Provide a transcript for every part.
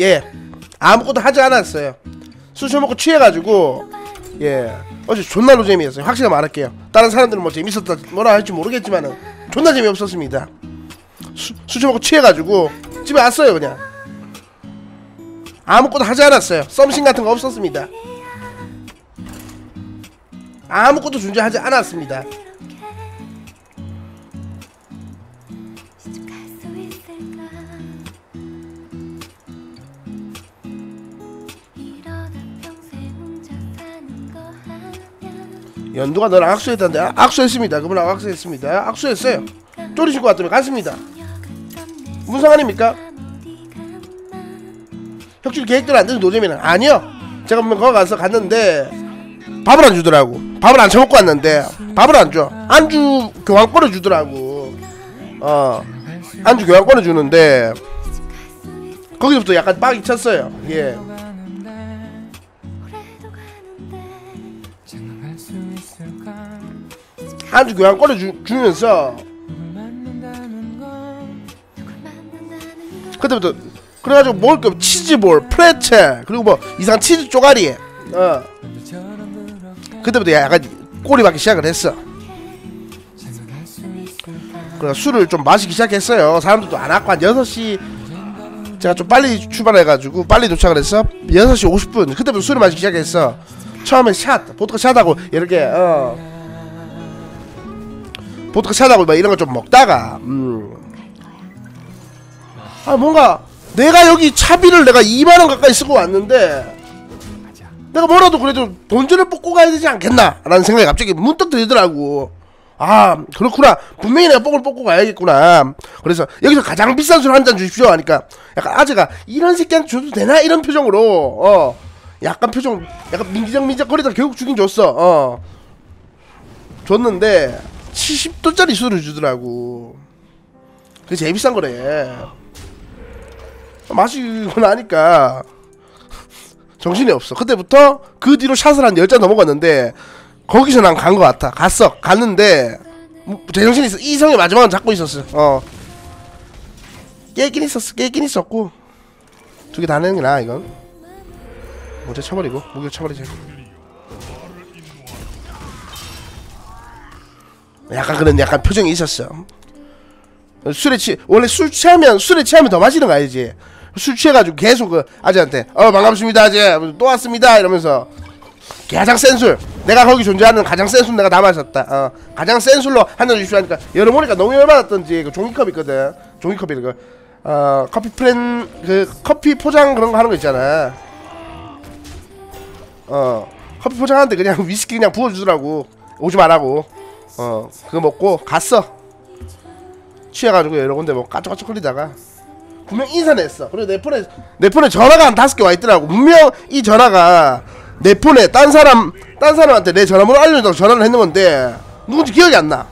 예. 아무것도 하지 않았어요. 술 처먹고 취해가지고 예. 어제 존나 노잼이었어요. 확실히 말할게요. 다른 사람들은 뭐 재밌었다 뭐라 할지 모르겠지만은 존나 재미없었습니다. 수, 술 처먹고 취해가지고 집에 왔어요 그냥. 아무것도 하지 않았어요. 썸씽 같은 거 없었습니다. 아무것도 존재하지 않았습니다 연두가 너랑 악수했다는데 아, 악수했습니다. 그분하고 악수했습니다. 악수했어요. 쪼리 신고 왔더니 갔습니다. 무슨 상관입니까? 혁출 계획대로 안 되는 노잼이는 아니요. 제가 분명 거기 가서 갔는데 밥을 안 주더라고. 밥을 안 처먹고 왔는데 밥을 안줘. 안주 교환권을 주더라고. 어. 안주 교환권을 주는데 거기서부터 약간 빡이 쳤어요. 예 가는데 안주 교환권을 주, 주면서 그때부터 그래가지고 먹을 거 치즈볼, 프레첼 그리고 뭐 이상한 치즈 쪼가리 어. 그때부터 약간 꼬리 박기 시작을 했어. 그래 술을 좀 마시기 시작했어요. 사람들도 안 왔고 한 6시 제가 좀 빨리 출발해가지고 빨리 도착을 했어 6시 50분 그때부터 술을 마시기 시작했어. 처음에 샷 보드카 샷하고 이렇게 어 보드카 샷하고 막 이런 거 좀 먹다가 음. 아 뭔가 내가 여기 차비를 내가 2만원 가까이 쓰고 왔는데 내가 뭐라도 그래도 돈줄을 뽑고 가야 되지 않겠나? 라는 생각이 갑자기 문득 들더라고. 아 그렇구나. 분명히 내가 뽕을 뽑고 가야겠구나. 그래서 여기서 가장 비싼 술 한 잔 주십시오 하니까 약간 아재가 이런 새끼한테 줘도 되나? 이런 표정으로 어. 약간 표정 약간 민기적 민적거리다 결국 주긴 줬어. 어. 줬는데 70도짜리 술을 주더라고 그게 제일 비싼 거래 마시고 나니까 정신이 없어. 그때부터 그 뒤로 샷을 한 10잔 넘어갔는데 거기서 난 간 거 같아. 갔어. 갔는데 뭐, 제정신이 있어. 이성의 마지막은 잡고 있었어. 어. 깨긴 있었어. 깨긴 있었고 두 개 다 내는 게 나아 이건. 어제 쳐버리고 무게 쳐버리지. 약간 그런 약간 표정이 있었어. 술에 취 원래 술 취하면 술에 취하면 더 마시는 거 알지? 술 취해가지고 계속 그 아재한테 어 반갑습니다 아재. 또 왔습니다. 이러면서 가장 센 술. 내가 거기 존재하는 가장 센 술 내가 다 마셨다. 어 가장 센 술로 한잔 주십시오 하니까 열어보니까 너무 열받았던지 그 종이컵 있거든. 종이컵이 그 어 커피 프렌 그 커피 포장 그런 거 하는 거 있잖아. 어 커피 포장하는데 그냥 위스키 그냥 부어주더라고. 오지 말라고 어 그거 먹고 갔어. 취해가지고 여러 군데 뭐 까짝까짝 거리다가 분명 인사는 했어. 그리고 내 폰에 내 폰에 전화가 한 다섯 개 와 있더라고. 분명 이 전화가 내 폰에 딴 사람 딴 사람한테 내 전화번호 알려준다고 전화를 했는 건데 누군지 기억이 안나.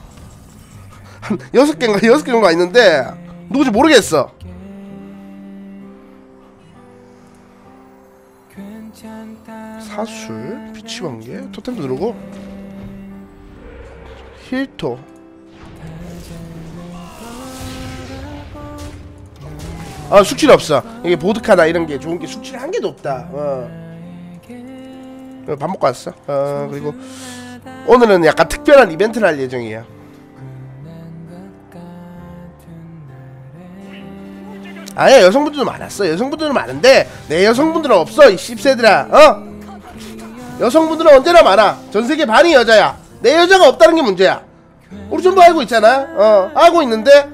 한 여섯 개인가 여섯 개 정도 가 있는데 누군지 모르겠어. 사술? 피치관계? 토템도 누르고 힐토 아 숙취는 없어. 이게 보드카나 이런 게 좋은 게 숙취는 한 개도 없다. 어. 어, 밥 먹고 왔어. 어 그리고 오늘은 약간 특별한 이벤트를 할 예정이야 아예 여성분들도 많았어. 여성분들은 많은데 내 여성분들은 없어 이 씹새들아. 어? 여성분들은 언제나 많아. 전세계 반이 여자야 내 여자가 없다는 게 문제야 우리 전부 알고 있잖아 어 알고 있는데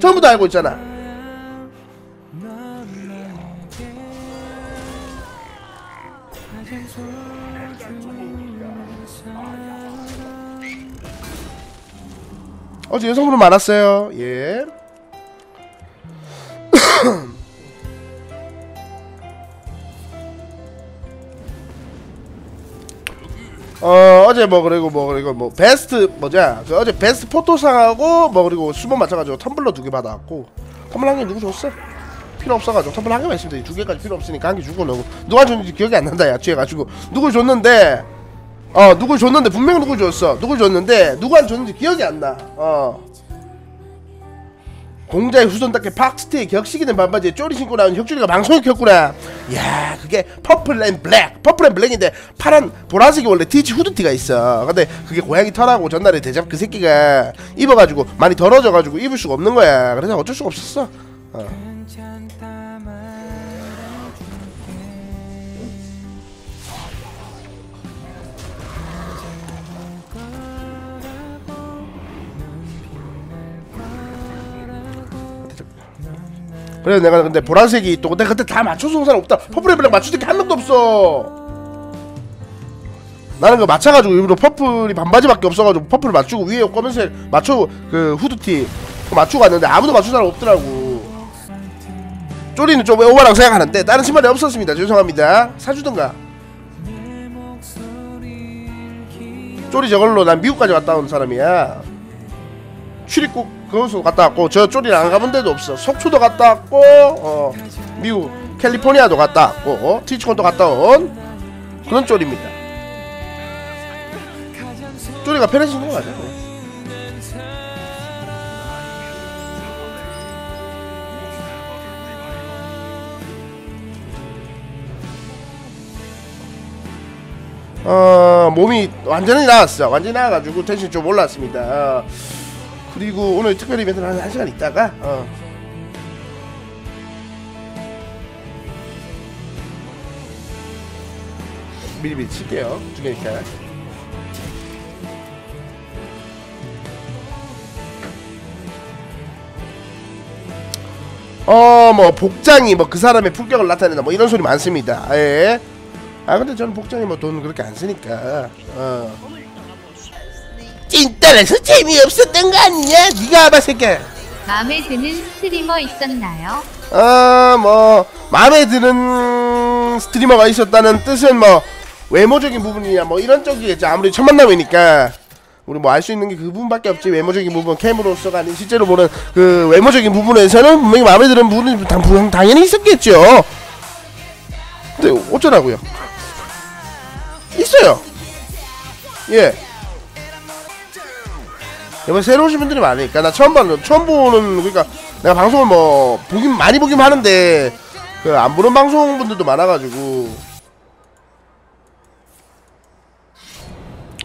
전부 다 알고 있잖아 어제 여성분은 많았어요. 예. 어 어제 뭐 그리고 뭐 그리고 뭐 베스트 뭐냐? 그 어제 베스트 포토상하고 뭐 그리고 수번 맞춰가지고 텀블러 두 개 받아왔고 텀블러 한 개 누구 줬어? 필요 없어가지고 텀블러 한 개만 있으면 되지. 두 개까지 필요 없으니까 한 개 주고 넣고. 누가 줬는지 기억이 안 난다 야 취해가지고. 누구 줬는데? 어 누구 줬는데 분명 누구 줬어. 누구 줬는데 누구한테 줬는지 기억이 안나어 공자의 후손답게 팍스테이 격식있는 반바지에 쪼리 신고 나온 혁준이가 방송을 켰구나. 야 그게 purple and black purple and black인데 파란 보라색이 원래 트위치 후드티가 있어. 근데 그게 고양이 털하고 전날에 대잡 그 새끼가 입어가지고 많이 더러져가지고 입을 수가 없는 거야. 그래서 어쩔 수가 없었어. 어. 그래서 내가 근데 보라색이 또 근데 그때 다 맞춰서 온 사람 없다. purple and black 맞출 때한 명도 없어. 나는 그 맞춰가지고 일부러 퍼플이 반바지밖에 없어가지고 purple 맞추고 위에 검은색 맞추고 그 후드티 맞추고 왔는데 아무도 맞춘 사람 없더라고. 쪼리는 좀 오바라고 생각하는데 다른 신발이 없었습니다. 죄송합니다. 사주던가. 쪼리 저걸로 난 미국까지 갔다 온 사람이야. 출입국 그것도 갔다 왔고 저 쪼리는 안 가본 데도 없어. 속초도 갔다 왔고 어 미국 캘리포니아도 갔다 왔고 어, 티치콘도 갔다 온 그런 쪼리입니다. 쪼리가 편해진 거 맞아 어 몸이 완전히 나았어. 완전히 나아가지고 텐션이 좀 올랐습니다. 어, 그리고 오늘 특별 이벤트는 한, 한 시간 있다가 어. 미리미리 칠게요 두 개니까 어뭐 복장이 뭐 그 사람의 품격을 나타낸다 뭐 이런 소리 많습니다 예. 아 근데 저는 복장이 뭐 돈 그렇게 안 쓰니까 어. 찐따라서 재미없었던 거 아니냐? 니가 아바 새끼야 마음에 드는 스트리머 있었나요? 어뭐 마음에 드는 스트리머가 있었다는 뜻은 뭐 외모적인 부분이냐 뭐 이런 쪽이겠죠. 아무리 첫 만남이니까. 우리 뭐 알 수 있는 게 그 부분밖에 없지. 외모적인 부분 캠으로서가 아닌 실제로 보는 그 외모적인 부분에서는 분명히 마음에 드는 부분이 당, 분- 당연히 있었겠죠. 근데 어쩌라고요? 있어요. 예 이번 새로 오신 분들이 많으니까 나 처음 봤는 처음 보는 그러니까 내가 방송을 뭐 보긴 많이 보긴 하는데 그 안 보는 방송 분들도 많아가지고.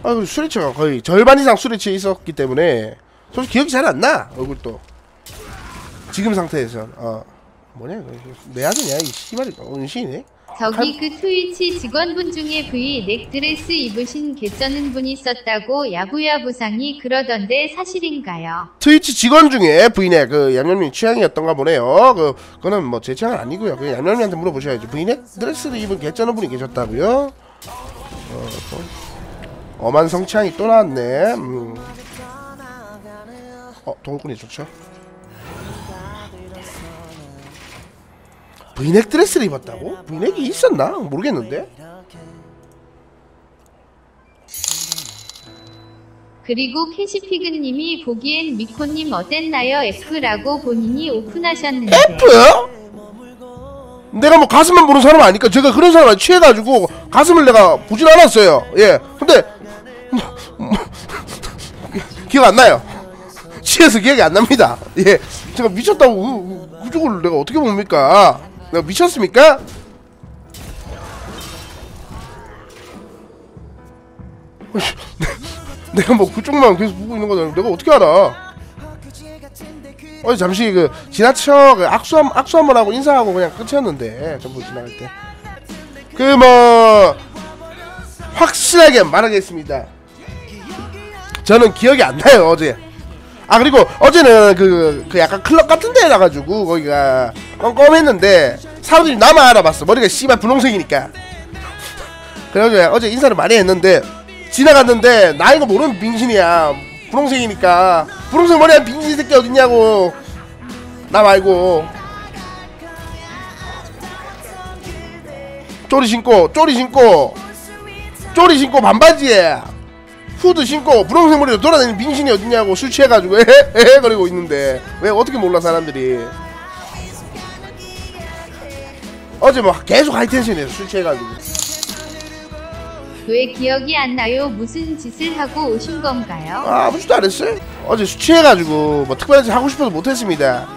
아 그리고 수리치가 거의 절반 이상 수리치에 있었기 때문에 솔직히 기억이 잘 안 나 얼굴도. 지금 상태에선. 어. 뭐냐 내 아들이야 이 씨발이. 은신이네 저기 그 트위치 직원분 중에 V 넥드레스 입으신 개쩌는 분이 있었다고 야부야부상이 그러던데 사실인가요? 트위치 직원 중에 부인의 그 양념님 취향이었던가 보네요. 그 그거는 뭐 제 취향은 아니고요. 그 양념님한테 물어보셔야죠. 부인의 드레스를 입은 괜찮은 분이 계셨다고요? 어, 또 엄한 성취향이 또 나왔네. 음. 어 동물꾼이 좋죠. 브이넥 드레스를 입었다고? 브이넥이 있었나? 모르겠는데. 그리고 캐시피그님이 보기엔 미코님 어땠나요? F라고 본인이 오픈하셨는데 F? 내가 뭐 가슴만 보는 사람 아니까 제가 그런 사람을 취해가지고 가슴을 내가 보진 않았어요. 예. 근데 기억 안 나요. 취해서 기억이 안 납니다. 예. 제가 미쳤다고 그, 그쪽을 내가 어떻게 봅니까? 내가 미쳤습니까? 내가 뭐 그쪽만 계속 보고 있는 거다. 내가 어떻게 알아? 어제 잠시 그 지나쳐 그 악수 한 악수 한 번 하고 인사하고 그냥 끝이었는데 전부 지나갈 때 그 뭐 확실하게 말하겠습니다. 저는 기억이 안 나요 어제. 아 그리고 어제는 그, 그 약간 클럽 같은 데 나가지고 거기가 껌껌했는데 사람들이 나만 알아봤어. 머리가 씨발 분홍색이니까. 그래가지고 어제 인사를 많이 했는데 지나갔는데 나 이거 모르는 빙신이야. 분홍색이니까. 분홍색 머리한 빙신 새끼 어딨냐고. 나 말고. 쪼리 신고 쪼리 신고. 쪼리 신고 반바지에 후드 신고 분홍색 머리로 돌아다니는 빙신이 어딨냐고 술 취해가지고 에헤 거리고 있는데 왜 어떻게 몰라 사람들이 어제 뭐 계속 하이텐션이에요 술 취해가지고 왜 기억이 안 나요? 무슨 짓을 하고 오신 건가요? 아, 아무 짓도 안 했어요. 어제 술 취해가지고 뭐 특별한 짓 하고 싶어서 못했습니다.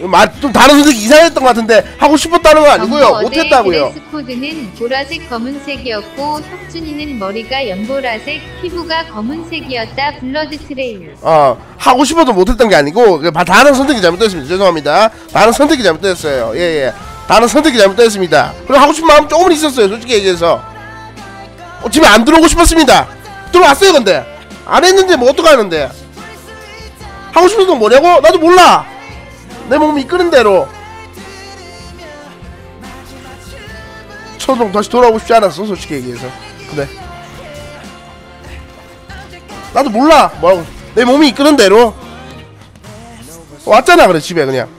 말, 좀 다른 선택이 이상했던 것 같은데 하고 싶었다는 건 아니고요. 못했다고요. 드레스 코드는 보라색 검은색이었고 혁준이는 머리가 연보라색 피부가 검은색이었다 Blood Trail 어 하고 싶어도 못했던 게 아니고 그 바- 다른 선택이 잘못됐습니다. 죄송합니다. 다른 선택이 잘못됐어요. 예예. 다른 선택이 잘못됐습니다. 그리고 하고 싶은 마음 조금은 있었어요 솔직히 얘기해서. 어, 집에 안 들어오고 싶었습니다. 들어왔어요 근데. 안 했는데 뭐 어떡하는데. 하고 싶은 건 뭐냐고? 나도 몰라 내 몸이 이끄는 대로. 천동 다시 돌아오고 싶지 않았어 솔직히 얘기해서. 근데 나도 몰라. 뭐라고 내 몸이 이끄는 대로. 왔잖아 그래 집에 그냥